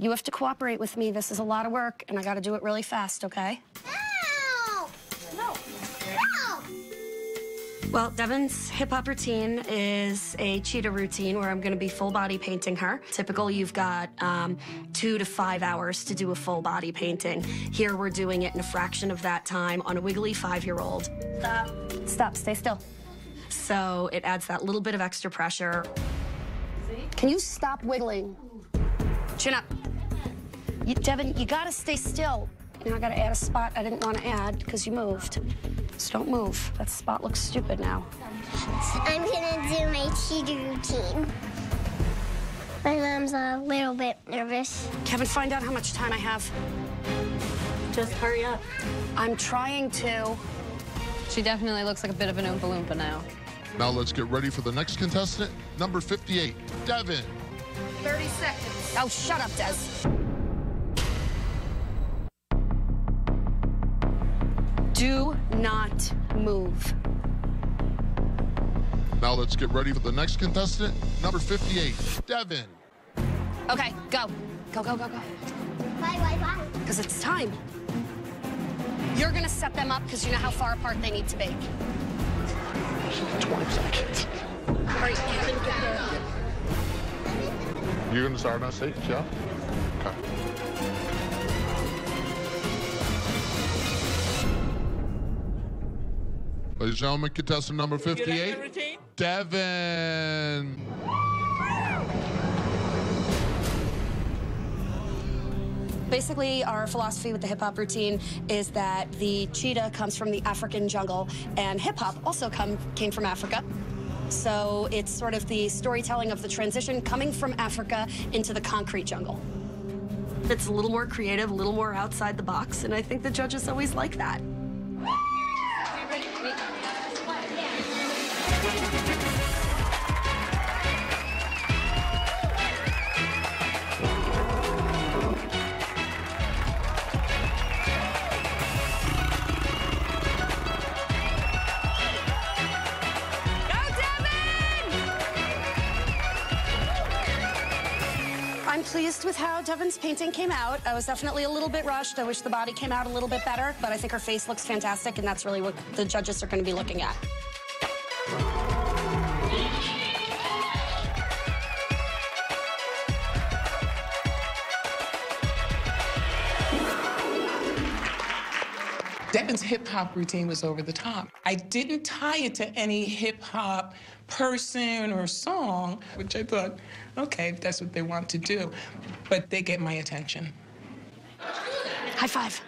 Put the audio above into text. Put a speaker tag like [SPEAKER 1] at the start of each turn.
[SPEAKER 1] You have to cooperate with me. This is a lot of work, and I got to do it really fast, okay?
[SPEAKER 2] No! No! No!
[SPEAKER 1] Well, Devin's hip hop routine is a cheetah routine where I'm going to be full body painting her. Typical, you've got um, two to five hours to do a full body painting. Here, we're doing it in a fraction of that time on a wiggly five year old. Stop. Stop. Stay still. So it adds that little bit of extra pressure. Can you stop wiggling? Chin up. You, Devin, you got to stay still. Now I got to add a spot I didn't want to add because you moved. So don't move. That spot looks stupid now.
[SPEAKER 2] I'm gonna do my cheetah routine. My mom's a little bit nervous.
[SPEAKER 1] Kevin, find out how much time I have.
[SPEAKER 3] Just hurry up.
[SPEAKER 1] I'm trying to.
[SPEAKER 3] She definitely looks like a bit of an Oompa Loompa now.
[SPEAKER 4] Now let's get ready for the next contestant, number 58, Devin.
[SPEAKER 1] 30 seconds. Oh, shut up, Des. Do not move.
[SPEAKER 4] Now let's get ready for the next contestant, number 58, Devin.
[SPEAKER 1] Okay, go. Go, go, go, go.
[SPEAKER 2] Why, why, why?
[SPEAKER 1] Because it's time. You're gonna set them up because you know how far apart they need to be.
[SPEAKER 4] 20 seconds.
[SPEAKER 1] Hurry, Kevin, get there.
[SPEAKER 4] You're gonna start on stage, yeah? Ladies and gentlemen, contestant number 58, Devin.
[SPEAKER 1] Basically, our philosophy with the hip hop routine is that the cheetah comes from the African jungle, and hip hop also come, came from Africa. So it's sort of the storytelling of the transition coming from Africa into the concrete jungle. It's a little more creative, a little more outside the box, and I think the judges always like that. Thank you. Pleased with how Devin's painting came out. I was definitely a little bit rushed. I wish the body came out a little bit better, but I think her face looks fantastic, and that's really what the judges are going to be looking at.
[SPEAKER 5] Devin's hip hop routine was over the top. I didn't tie it to any hip hop person or song, which I thought, okay, if that's what they want to do. But they get my attention.
[SPEAKER 1] High five.